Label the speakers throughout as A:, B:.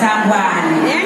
A: zangwane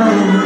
A: Oh.